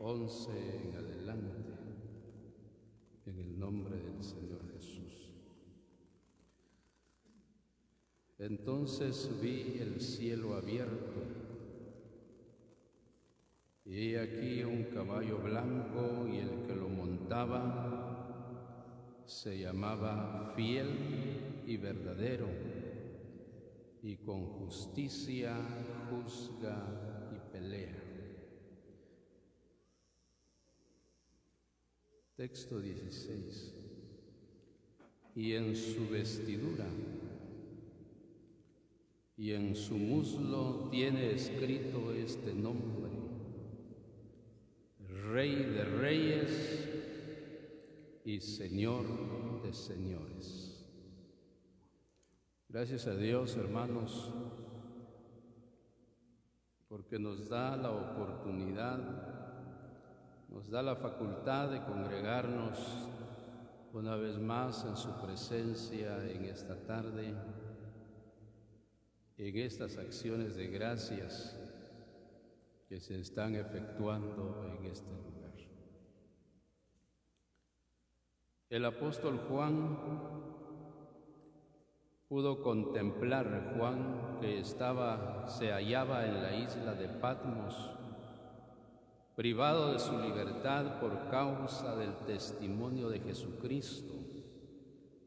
11 en adelante, en el nombre del Señor Jesús. Entonces vi el cielo abierto y aquí un caballo blanco y el que lo montaba se llamaba fiel y verdadero y con justicia juzga y pelea. Texto 16. Y en su vestidura y en su muslo tiene escrito este nombre, Rey de Reyes y Señor de Señores. Gracias a Dios, hermanos, porque nos da la oportunidad nos da la facultad de congregarnos una vez más en su presencia en esta tarde, en estas acciones de gracias que se están efectuando en este lugar. El apóstol Juan pudo contemplar Juan que estaba se hallaba en la isla de Patmos privado de su libertad por causa del testimonio de Jesucristo,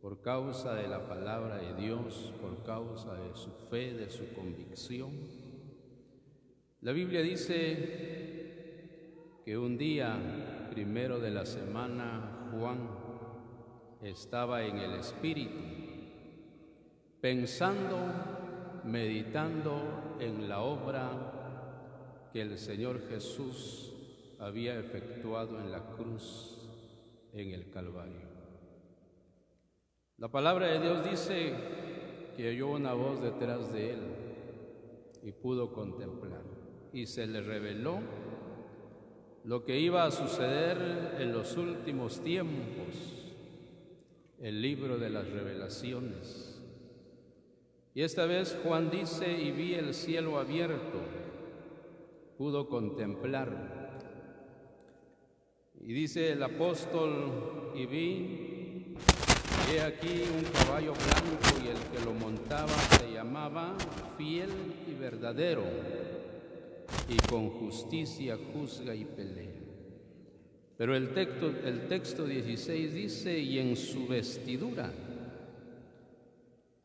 por causa de la palabra de Dios, por causa de su fe, de su convicción. La Biblia dice que un día, primero de la semana, Juan estaba en el Espíritu, pensando, meditando en la obra que el Señor Jesús había efectuado en la cruz en el Calvario. La palabra de Dios dice que oyó una voz detrás de él y pudo contemplar y se le reveló lo que iba a suceder en los últimos tiempos, el libro de las revelaciones. Y esta vez Juan dice, y vi el cielo abierto, pudo contemplar y dice el apóstol, y vi, he aquí un caballo blanco y el que lo montaba se llamaba fiel y verdadero, y con justicia juzga y pelea. Pero el texto, el texto 16 dice, y en su vestidura,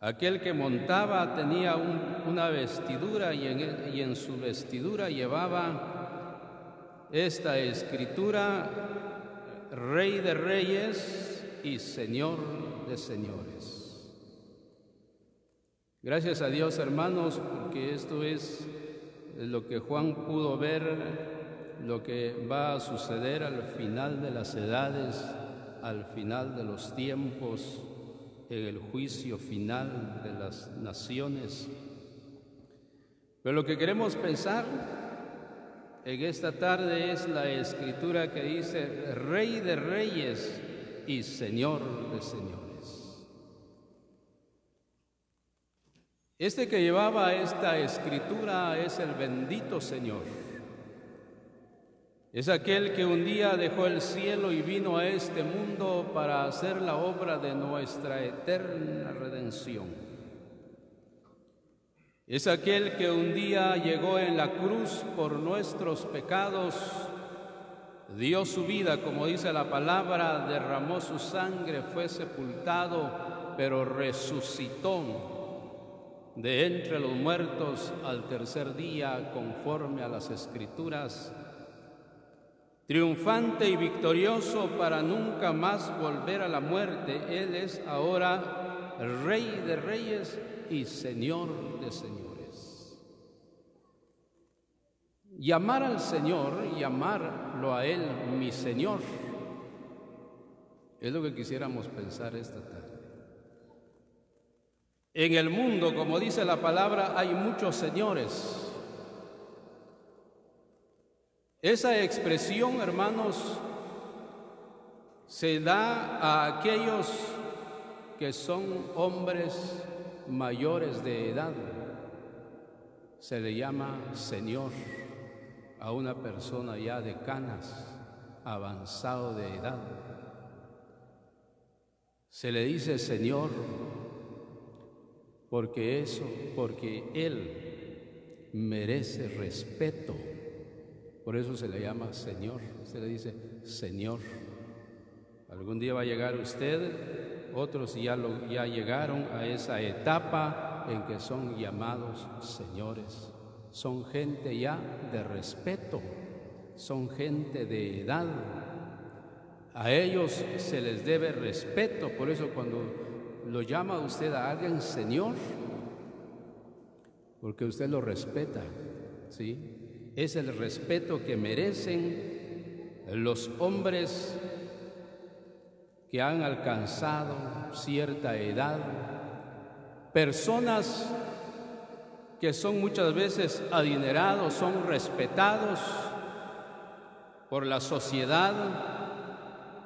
aquel que montaba tenía una vestidura y en, y en su vestidura llevaba esta escritura, Rey de Reyes y Señor de Señores. Gracias a Dios, hermanos, porque esto es lo que Juan pudo ver, lo que va a suceder al final de las edades, al final de los tiempos, en el juicio final de las naciones. Pero lo que queremos pensar en esta tarde es la escritura que dice Rey de Reyes y Señor de Señores. Este que llevaba esta escritura es el bendito Señor. Es aquel que un día dejó el cielo y vino a este mundo para hacer la obra de nuestra eterna redención. Es aquel que un día llegó en la cruz por nuestros pecados, dio su vida, como dice la palabra, derramó su sangre, fue sepultado, pero resucitó de entre los muertos al tercer día, conforme a las escrituras, triunfante y victorioso para nunca más volver a la muerte. Él es ahora Rey de Reyes y Señor de señores. Llamar al Señor, llamarlo a Él mi Señor, es lo que quisiéramos pensar esta tarde. En el mundo, como dice la palabra, hay muchos señores. Esa expresión, hermanos, se da a aquellos que son hombres mayores de edad se le llama Señor. a una persona ya de canas, avanzado de edad. Se le dice Señor porque eso, porque Él merece respeto. Por eso se le llama Señor. Se le dice Señor. Algún día va a llegar usted, otros ya, llegaron a esa etapa en que son llamados señores. Son gente ya de respeto, son gente de edad. A ellos se les debe respeto, por eso cuando lo llama usted a alguien Señor, porque usted lo respeta, ¿sí? Es el respeto que merecen los hombres que han alcanzado cierta edad, personas que son muchas veces adinerados, son respetados por la sociedad.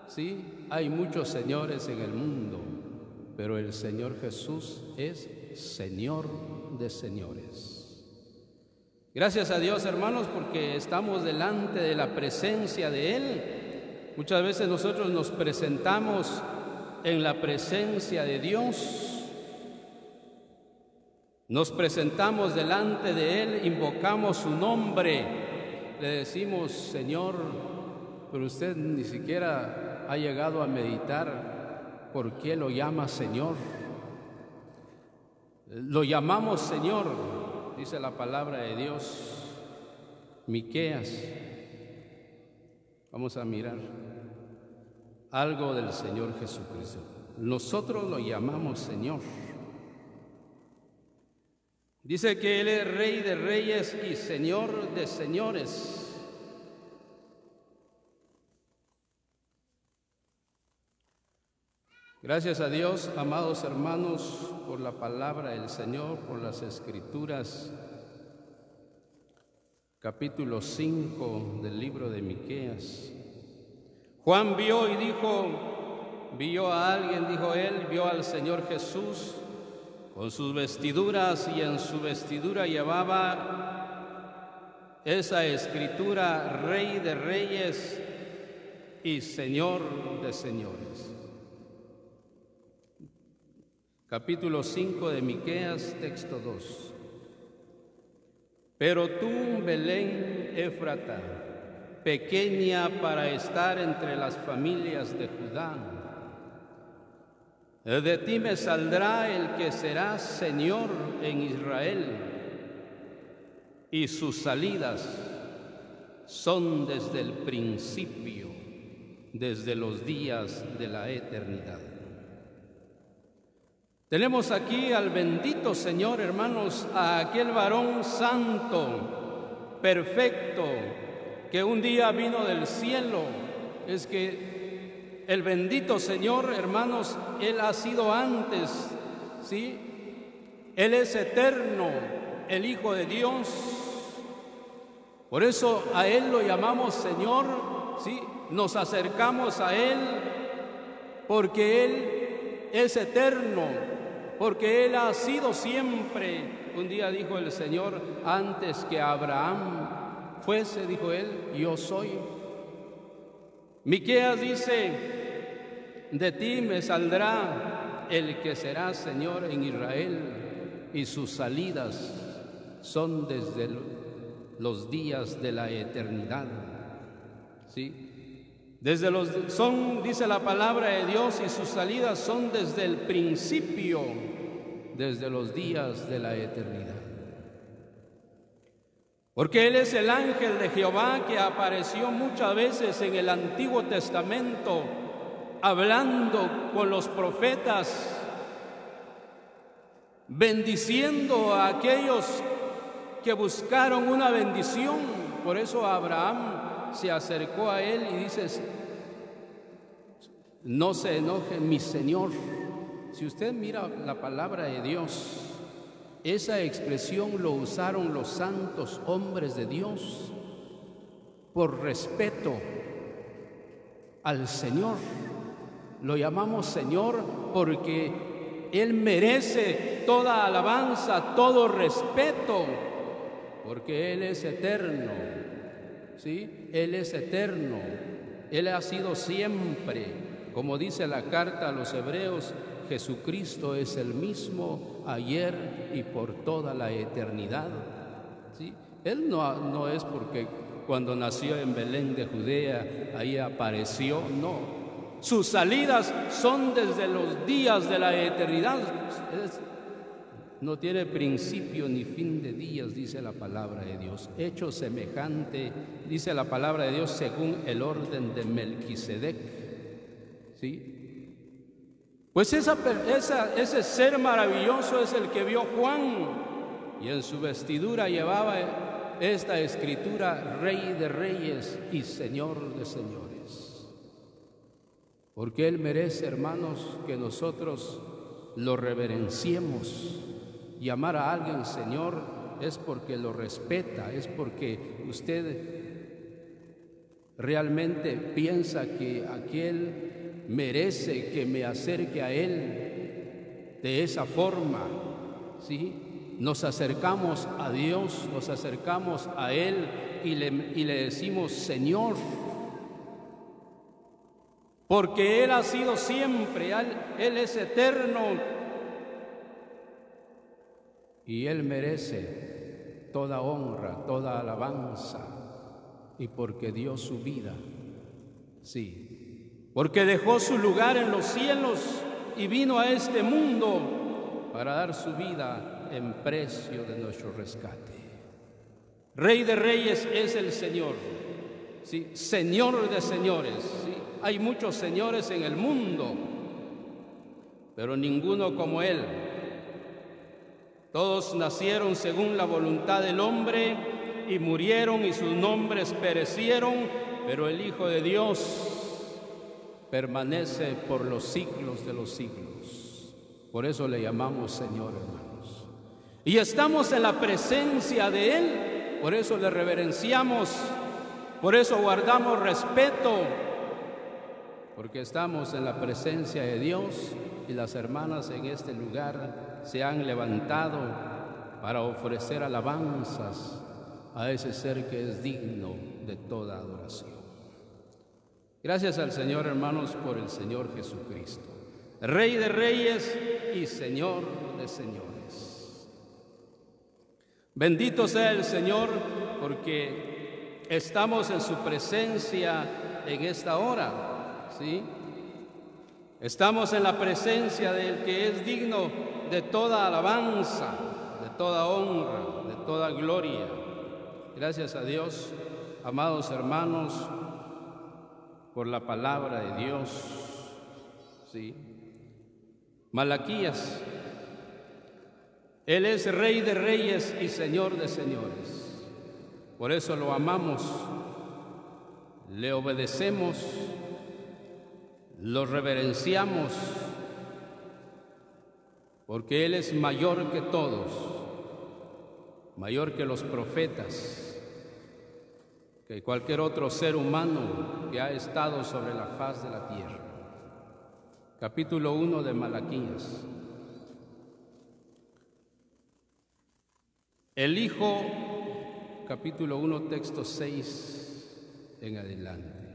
Sí, hay muchos señores en el mundo, pero el Señor Jesús es Señor de señores. Gracias a Dios, hermanos, porque estamos delante de la presencia de Él Muchas veces nosotros nos presentamos en la presencia de Dios, nos presentamos delante de Él, invocamos su nombre, le decimos, Señor, pero usted ni siquiera ha llegado a meditar por qué lo llama Señor. Lo llamamos Señor, dice la palabra de Dios. Miqueas. Vamos a mirar algo del Señor Jesucristo. Nosotros lo llamamos Señor. Dice que Él es Rey de Reyes y Señor de Señores. Gracias a Dios, amados hermanos, por la palabra del Señor, por las escrituras. Capítulo 5 del libro de Miqueas. Juan vio y dijo, vio a alguien, dijo él, vio al Señor Jesús con sus vestiduras y en su vestidura llevaba esa escritura, Rey de Reyes y Señor de Señores. Capítulo 5 de Miqueas, texto 2. Pero tú, Belén Éfrata, pequeña para estar entre las familias de Judá. De ti me saldrá el que será Señor en Israel, y sus salidas son desde el principio, desde los días de la eternidad. Tenemos aquí al bendito Señor, hermanos, a aquel varón santo, perfecto, que un día vino del cielo es que el bendito Señor, hermanos, Él ha sido antes, ¿sí? Él es eterno, el Hijo de Dios. Por eso a Él lo llamamos Señor, ¿sí? Nos acercamos a Él porque Él es eterno, porque Él ha sido siempre. Un día dijo el Señor, antes que Abraham fuese, dijo él, yo soy. Miqueas dice, de ti me saldrá el que será Señor en Israel y sus salidas son desde los días de la eternidad. ¿Sí? Desde los son dice la palabra de Dios y sus salidas son desde el principio, desde los días de la eternidad. Porque Él es el ángel de Jehová que apareció muchas veces en el Antiguo Testamento, hablando con los profetas, bendiciendo a aquellos que buscaron una bendición. Por eso Abraham se acercó a Él y dice, no se enoje mi Señor. Si usted mira la palabra de Dios, esa expresión lo usaron los santos hombres de Dios por respeto al Señor. Lo llamamos Señor porque Él merece toda alabanza, todo respeto, porque Él es eterno, ¿sí? Él es eterno, Él ha sido siempre, como dice la carta a los hebreos, Jesucristo es el mismo ayer y por toda la eternidad. ¿sí? Él no, no es porque cuando nació en Belén de Judea, ahí apareció, no. Sus salidas son desde los días de la eternidad. no tiene principio ni fin de días, dice la palabra de Dios. Hecho semejante, dice la palabra de Dios, según el orden de Melquisedec. ¿Sí? Pues ese ser maravilloso es el que vio Juan y en su vestidura llevaba esta escritura, Rey de Reyes y Señor de Señores. Porque Él merece, hermanos, que nosotros lo reverenciemos. Y amar a alguien Señor es porque lo respeta, es porque usted realmente piensa que aquel merece que me acerque a Él de esa forma, ¿sí? Nos acercamos a Dios, nos acercamos a Él y le, y le decimos, Señor, porque Él ha sido siempre, Él, es eterno. Y Él merece toda honra, toda alabanza. Y porque dio su vida, sí, porque dejó su lugar en los cielos y vino a este mundo para dar su vida en precio de nuestro rescate. Rey de reyes es el Señor, ¿sí? Señor de señores. ¿sí? Hay muchos señores en el mundo, pero ninguno como Él. Todos nacieron según la voluntad del hombre y murieron y sus nombres perecieron, pero el Hijo de Dios permanece por los siglos de los siglos. Por eso le llamamos Señor, hermanos. Y estamos en la presencia de Él, por eso le reverenciamos, por eso guardamos respeto, porque estamos en la presencia de Dios y las hermanas en este lugar se han levantado para ofrecer alabanzas a ese ser que es digno de toda adoración. Gracias al Señor, hermanos, por el Señor Jesucristo, Rey de reyes y Señor de señores. Bendito sea el Señor porque estamos en su presencia en esta hora, ¿sí? Estamos en la presencia del que es digno de toda alabanza, de toda honra, de toda gloria. Gracias a Dios, amados hermanos, por la palabra de Dios. ¿sí? Malaquías, Él es rey de reyes y señor de señores. Por eso lo amamos, le obedecemos, lo reverenciamos, porque Él es mayor que todos, mayor que los profetas que cualquier otro ser humano que ha estado sobre la faz de la tierra. Capítulo 1 de Malaquías. El Hijo, capítulo 1, texto 6 en adelante.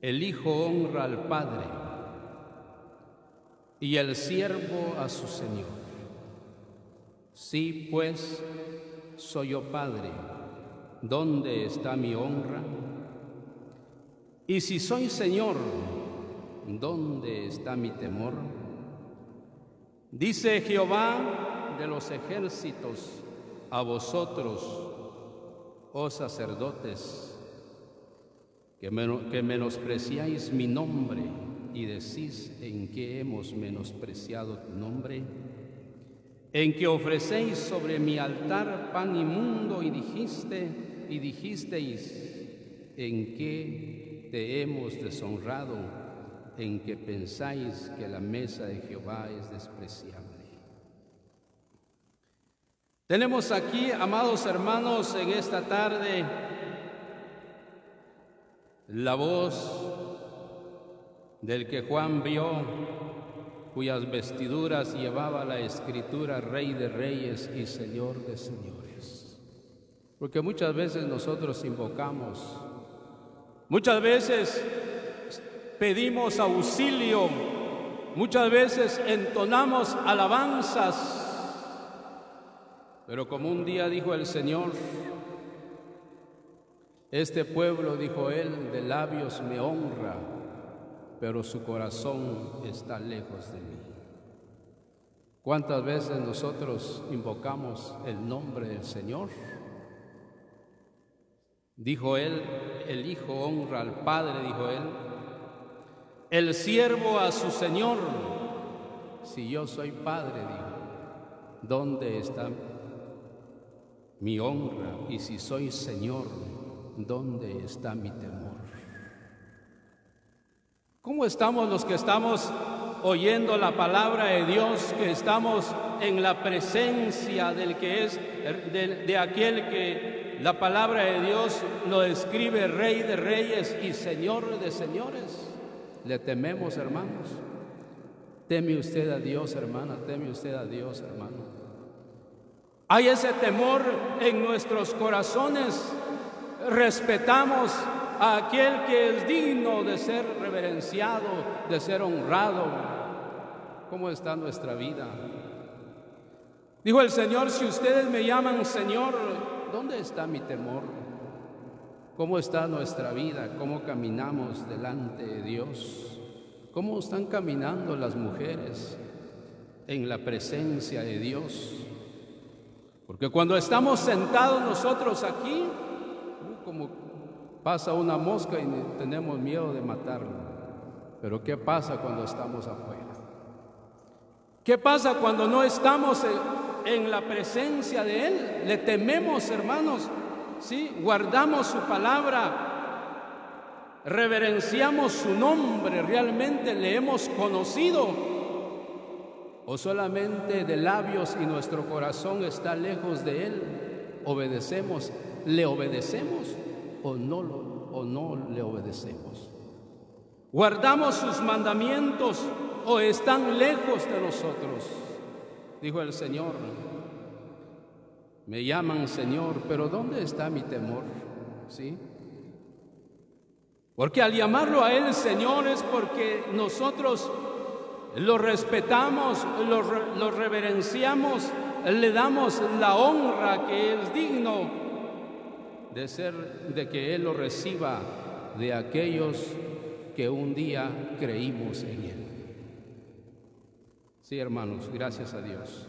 El Hijo honra al Padre y el siervo a su Señor. Sí, pues, soy yo Padre ¿dónde está mi honra? Y si soy Señor, ¿dónde está mi temor? Dice Jehová de los ejércitos a vosotros, oh sacerdotes, que, menospreciáis mi nombre y decís en que hemos menospreciado tu nombre en que ofrecéis sobre mi altar pan inmundo y dijiste y dijisteis en que te hemos deshonrado, en que pensáis que la mesa de Jehová es despreciable. Tenemos aquí, amados hermanos, en esta tarde la voz del que Juan vio cuyas vestiduras llevaba la escritura Rey de Reyes y Señor de Señores. Porque muchas veces nosotros invocamos, muchas veces pedimos auxilio, muchas veces entonamos alabanzas, pero como un día dijo el Señor, este pueblo, dijo él, de labios me honra, pero su corazón está lejos de mí. ¿Cuántas veces nosotros invocamos el nombre del Señor? Dijo él, el Hijo honra al Padre, dijo él, el siervo a su Señor. Si yo soy Padre, dijo, ¿dónde está mi honra? Y si soy Señor, ¿dónde está mi temor? ¿Cómo estamos los que estamos oyendo la palabra de Dios, que estamos en la presencia del que es, de, aquel que la palabra de Dios lo describe Rey de Reyes y Señor de Señores? Le tememos, hermanos. Teme usted a Dios, hermana, teme usted a Dios, hermano. Hay ese temor en nuestros corazones respetamos a aquel que es digno de ser reverenciado, de ser honrado. ¿Cómo está nuestra vida? Dijo el Señor, si ustedes me llaman Señor, ¿dónde está mi temor? ¿Cómo está nuestra vida? ¿Cómo caminamos delante de Dios? ¿Cómo están caminando las mujeres en la presencia de Dios? Porque cuando estamos sentados nosotros aquí, como pasa una mosca y tenemos miedo de matarla. Pero ¿qué pasa cuando estamos afuera? ¿Qué pasa cuando no estamos en, la presencia de Él? Le tememos, hermanos, ¿sí? Guardamos su palabra, reverenciamos su nombre, realmente le hemos conocido. O solamente de labios y nuestro corazón está lejos de Él. Obedecemos ¿Le obedecemos o no, o no le obedecemos? ¿Guardamos sus mandamientos o están lejos de nosotros? Dijo el Señor. Me llaman Señor, pero ¿dónde está mi temor? ¿Sí? Porque al llamarlo a Él Señor es porque nosotros lo respetamos, lo, lo reverenciamos, le damos la honra que es digno de ser de que él lo reciba de aquellos que un día creímos en él. Sí, hermanos, gracias a Dios.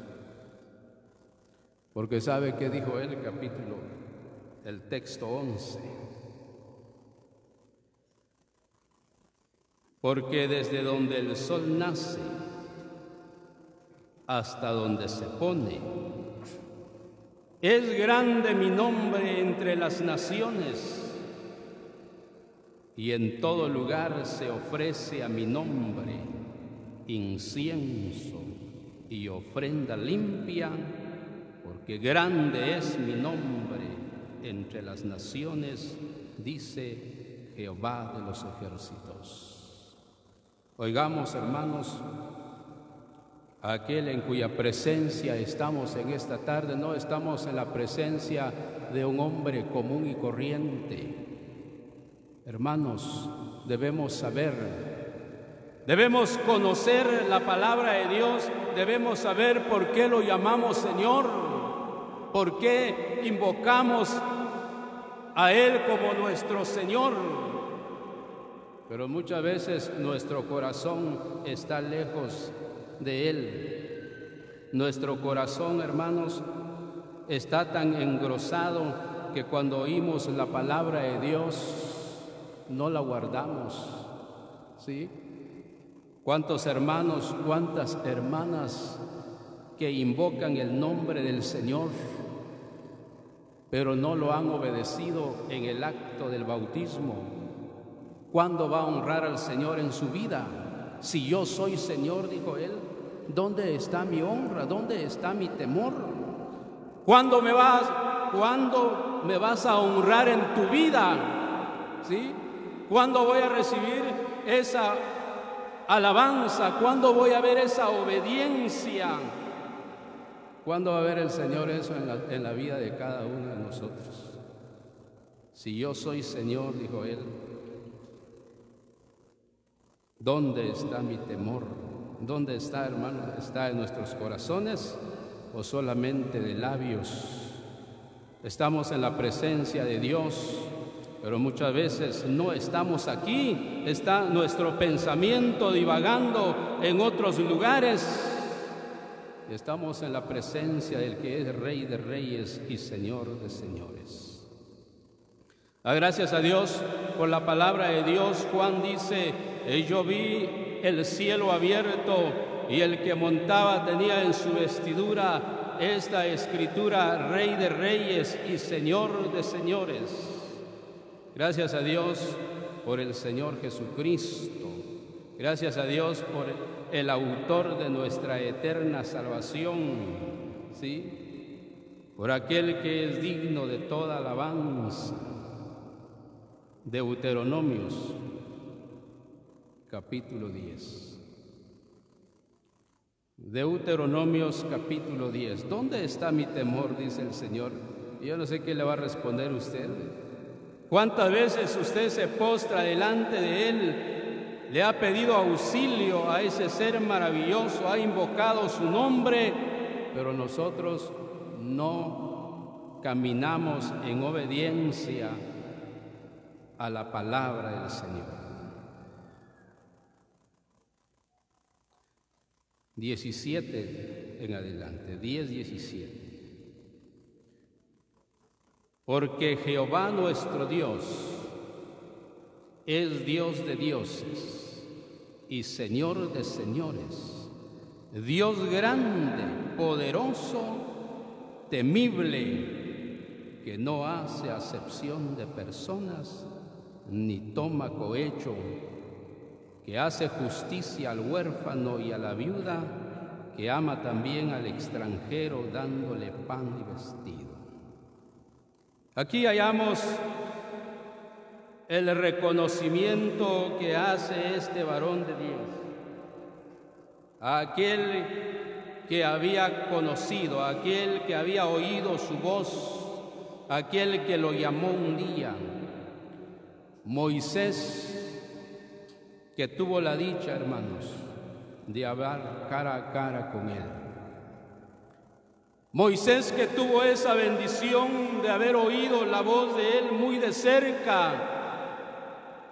Porque sabe que dijo el capítulo, el texto 11. Porque desde donde el sol nace hasta donde se pone, es grande mi nombre entre las naciones y en todo lugar se ofrece a mi nombre incienso y ofrenda limpia, porque grande es mi nombre entre las naciones, dice Jehová de los ejércitos. Oigamos, hermanos, aquel en cuya presencia estamos en esta tarde, no estamos en la presencia de un hombre común y corriente. Hermanos, debemos saber, debemos conocer la palabra de Dios, debemos saber por qué lo llamamos Señor, por qué invocamos a Él como nuestro Señor. Pero muchas veces nuestro corazón está lejos de Él. Nuestro corazón, hermanos, está tan engrosado que cuando oímos la palabra de Dios no la guardamos. ¿Sí? ¿Cuántos hermanos, cuántas hermanas que invocan el nombre del Señor, pero no lo han obedecido en el acto del bautismo? ¿Cuándo va a honrar al Señor en su vida? Si yo soy Señor, dijo él, ¿dónde está mi honra? ¿Dónde está mi temor? ¿Cuándo me vas, cuándo me vas a honrar en tu vida? ¿Sí? ¿Cuándo voy a recibir esa alabanza? ¿Cuándo voy a ver esa obediencia? ¿Cuándo va a ver el Señor eso en la, en la vida de cada uno de nosotros? Si yo soy Señor, dijo él, ¿dónde está mi temor? ¿Dónde está, hermano? ¿Está en nuestros corazones o solamente de labios? Estamos en la presencia de Dios, pero muchas veces no estamos aquí, está nuestro pensamiento divagando en otros lugares. Estamos en la presencia del que es Rey de Reyes y Señor de Señores. Da gracias a Dios por la palabra de Dios. Juan dice, yo vi el cielo abierto y el que montaba tenía en su vestidura esta escritura, Rey de Reyes y Señor de Señores. Gracias a Dios por el Señor Jesucristo. Gracias a Dios por el autor de nuestra eterna salvación. ¿Sí? Por aquel que es digno de toda alabanza. Deuteronomios capítulo 10. Deuteronomios capítulo 10. ¿Dónde está mi temor? dice el Señor. Yo no sé qué le va a responder usted. ¿Cuántas veces usted se postra delante de Él? Le ha pedido auxilio a ese ser maravilloso, ha invocado su nombre, pero nosotros no caminamos en obediencia a la palabra del Señor. 17 en adelante, 10, 17. Porque Jehová nuestro Dios es Dios de dioses y Señor de señores, Dios grande, poderoso, temible, que no hace acepción de personas ni toma cohecho que hace justicia al huérfano y a la viuda, que ama también al extranjero dándole pan y vestido. Aquí hallamos el reconocimiento que hace este varón de Dios, aquel que había conocido, aquel que había oído su voz, aquel que lo llamó un día. Moisés que tuvo la dicha, hermanos, de hablar cara a cara con Él. Moisés que tuvo esa bendición de haber oído la voz de Él muy de cerca.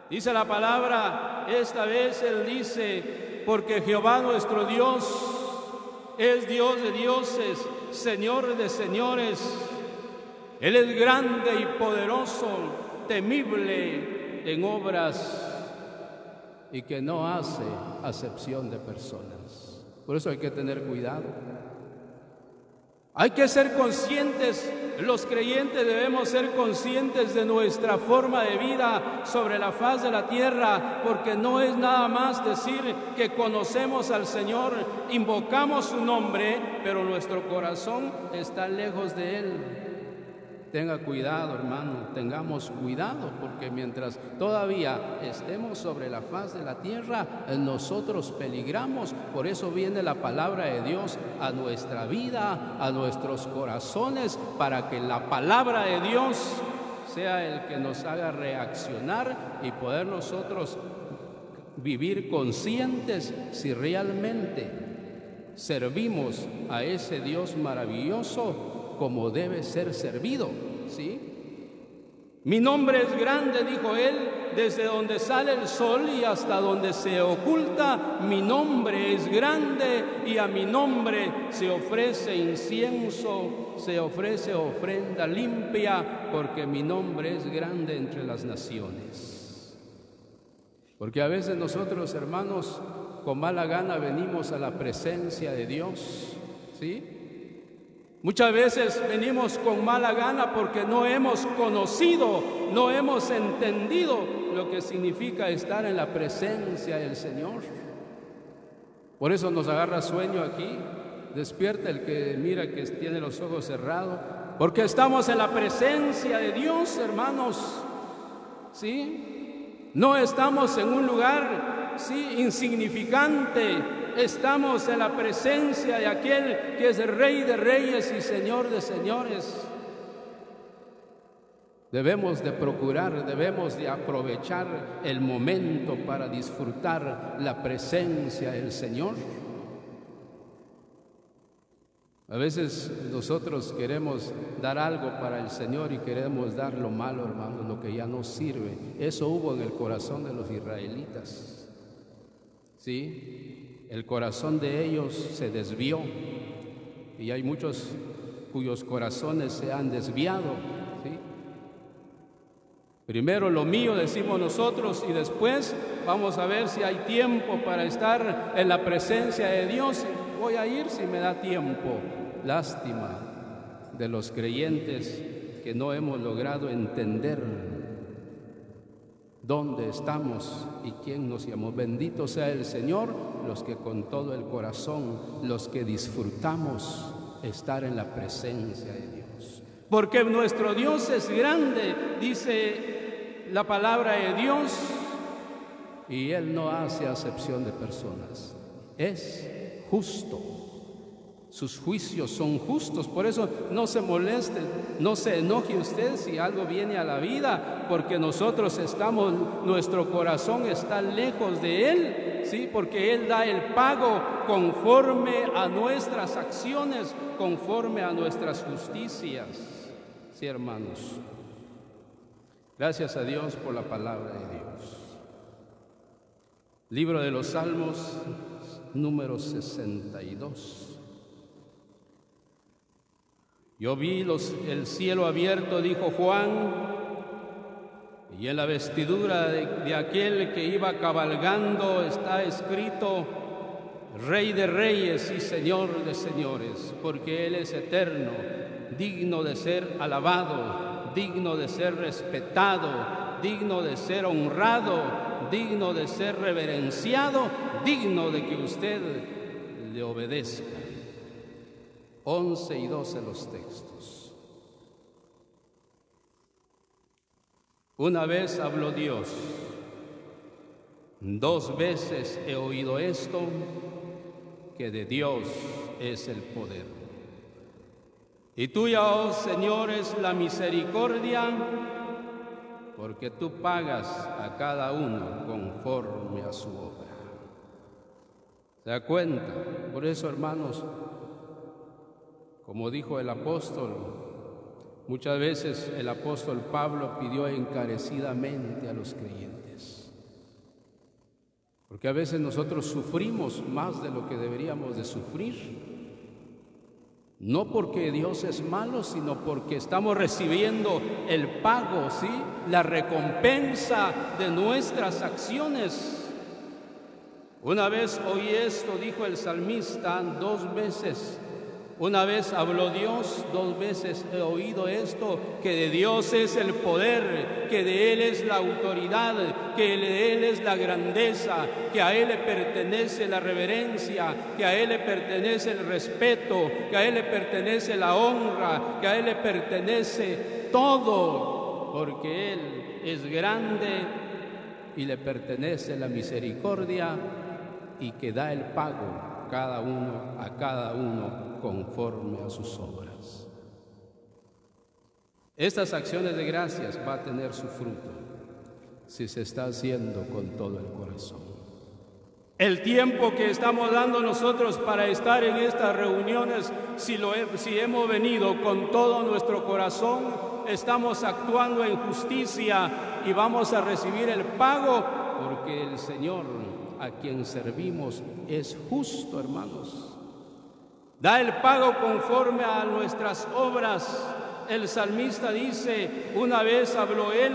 Dice la palabra, esta vez Él dice, porque Jehová nuestro Dios es Dios de dioses, Señor de señores. Él es grande y poderoso, temible en obras y que no hace acepción de personas. Por eso hay que tener cuidado. Hay que ser conscientes, los creyentes debemos ser conscientes de nuestra forma de vida sobre la faz de la tierra, porque no es nada más decir que conocemos al Señor, invocamos su nombre, pero nuestro corazón está lejos de Él. Tenga cuidado, hermano, tengamos cuidado, porque mientras todavía estemos sobre la faz de la tierra, nosotros peligramos. Por eso viene la palabra de Dios a nuestra vida, a nuestros corazones, para que la palabra de Dios sea el que nos haga reaccionar y poder nosotros vivir conscientes si realmente servimos a ese Dios maravilloso como debe ser servido, ¿sí? Mi nombre es grande, dijo él, desde donde sale el sol y hasta donde se oculta, mi nombre es grande y a mi nombre se ofrece incienso, se ofrece ofrenda limpia, porque mi nombre es grande entre las naciones. Porque a veces nosotros, hermanos, con mala gana venimos a la presencia de Dios, ¿sí? Muchas veces venimos con mala gana porque no hemos conocido, no hemos entendido lo que significa estar en la presencia del Señor. Por eso nos agarra sueño aquí. Despierta el que mira que tiene los ojos cerrados. Porque estamos en la presencia de Dios, hermanos. ¿Sí? No estamos en un lugar, sí, insignificante estamos en la presencia de aquel que es Rey de Reyes y Señor de Señores. Debemos de procurar, debemos de aprovechar el momento para disfrutar la presencia del Señor. A veces nosotros queremos dar algo para el Señor y queremos dar lo malo, hermanos, lo que ya no sirve. Eso hubo en el corazón de los israelitas. ¿Sí? El corazón de ellos se desvió y hay muchos cuyos corazones se han desviado. Primero lo mío decimos nosotros y después vamos a ver si hay tiempo para estar en la presencia de Dios. Voy a ir si me da tiempo. Lástima de los creyentes que no hemos logrado entender dónde estamos y quién nos llamó. Bendito sea el Señor, los que con todo el corazón, los que disfrutamos estar en la presencia de Dios. Porque nuestro Dios es grande, dice la palabra de Dios, y Él no hace acepción de personas. Es justo. Sus juicios son justos, por eso no se moleste, no se enoje usted si algo viene a la vida, porque nosotros estamos, nuestro corazón está lejos de Él, ¿sí? Porque Él da el pago conforme a nuestras acciones, conforme a nuestras justicias, sí, hermanos. Gracias a Dios por la palabra de Dios. Libro de los Salmos, número 62. Yo vi el cielo abierto, dijo Juan, y en la vestidura de aquel que iba cabalgando está escrito, Rey de reyes y Señor de señores, porque Él es eterno, digno de ser alabado, digno de ser respetado, digno de ser honrado, digno de ser reverenciado, digno de que usted le obedezca. 11 y 12 los textos. Una vez habló Dios, dos veces he oído esto, que de Dios es el poder. Y tuya, oh Señor, es la misericordia, porque tú pagas a cada uno conforme a su obra. ¿Se da cuenta? Por eso, hermanos, como dijo el apóstol, muchas veces el apóstol Pablo pidió encarecidamente a los creyentes. Porque a veces nosotros sufrimos más de lo que deberíamos de sufrir. No porque Dios es malo, sino porque estamos recibiendo el pago, ¿sí? La recompensa de nuestras acciones. Una vez oí esto, dijo el salmista dos veces, una vez habló Dios, dos veces he oído esto, que de Dios es el poder, que de Él es la autoridad, que de Él es la grandeza, que a Él le pertenece la reverencia, que a Él le pertenece el respeto, que a Él le pertenece la honra, que a Él le pertenece todo, porque Él es grande y le pertenece la misericordia y que da el pago cada uno a cada uno conforme a sus obras. Estas acciones de gracias va a tener su fruto si se está haciendo con todo el corazón. El tiempo que estamos dando nosotros para estar en estas reuniones, si, lo si hemos venido con todo nuestro corazón, estamos actuando en justicia y vamos a recibir el pago porque el Señor a quien servimos es justo, hermanos. Da el pago conforme a nuestras obras. El salmista dice, una vez habló él,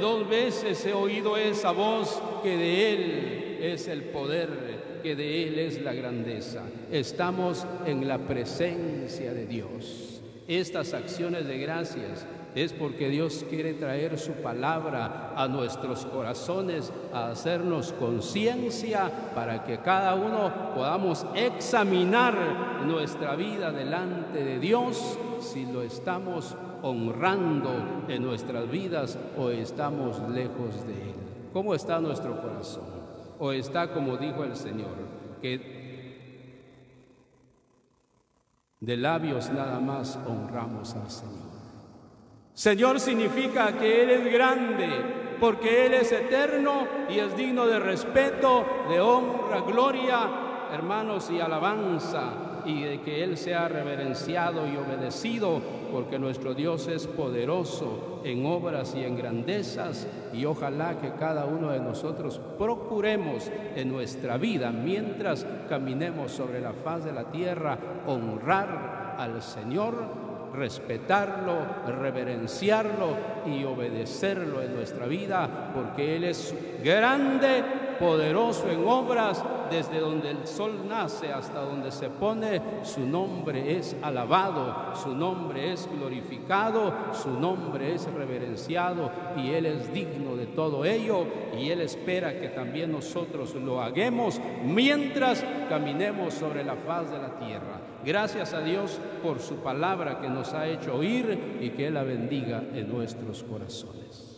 dos veces he oído esa voz, que de él es el poder, que de él es la grandeza. Estamos en la presencia de Dios. Estas acciones de gracias es porque Dios quiere traer su palabra a nuestros corazones, a hacernos conciencia para que cada uno podamos examinar nuestra vida delante de Dios si lo estamos honrando en nuestras vidas o estamos lejos de Él. ¿Cómo está nuestro corazón? ¿O está como dijo el Señor, que De labios nada más honramos al Señor. Señor significa que Él es grande, porque Él es eterno y es digno de respeto, de honra, gloria, hermanos, y alabanza y de que Él sea reverenciado y obedecido, porque nuestro Dios es poderoso en obras y en grandezas, y ojalá que cada uno de nosotros procuremos en nuestra vida, mientras caminemos sobre la faz de la tierra, honrar al Señor respetarlo, reverenciarlo y obedecerlo en nuestra vida, porque Él es grande poderoso en obras, desde donde el sol nace hasta donde se pone, su nombre es alabado, su nombre es glorificado, su nombre es reverenciado y Él es digno de todo ello y Él espera que también nosotros lo hagamos mientras caminemos sobre la faz de la tierra. Gracias a Dios por su palabra que nos ha hecho oír y que Él la bendiga en nuestros corazones.